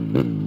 Mm-hmm.